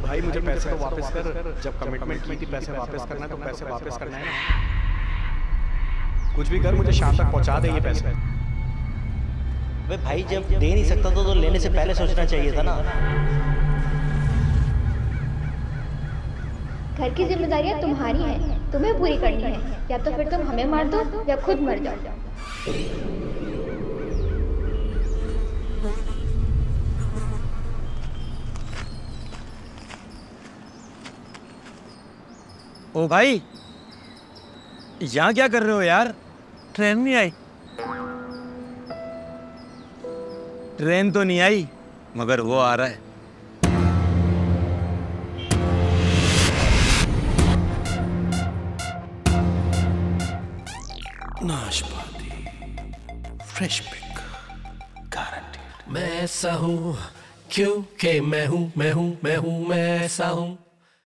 भाई मुझे पैसे तो वापस कर जब कमिटमेंट की थी पैसे वापस करना है तो पैसे वापस करना है ना। कुछ भी कर मुझे शाम तक पहुँचा दे ये पैसे। वे भाई जब दे नहीं सकता तो, तो लेने से पहले सोचना चाहिए था ना। घर की जिम्मेदारियाँ तुम्हारी हैं तुम्हें पूरी करनी है। या तो फिर तुम हमें मार दो या खुद मर जाओ। ओ भाई यहाँ क्या कर रहे हो यार? ट्रेन नहीं आई। ट्रेन तो नहीं आई मगर वो आ रहा है। नाशपाती फ्रेश पिक गारंटी मैं ऐसा हूँ क्योंकि मैं हूँ मैं हूँ मैं हूँ मैं ऐसा हूँ।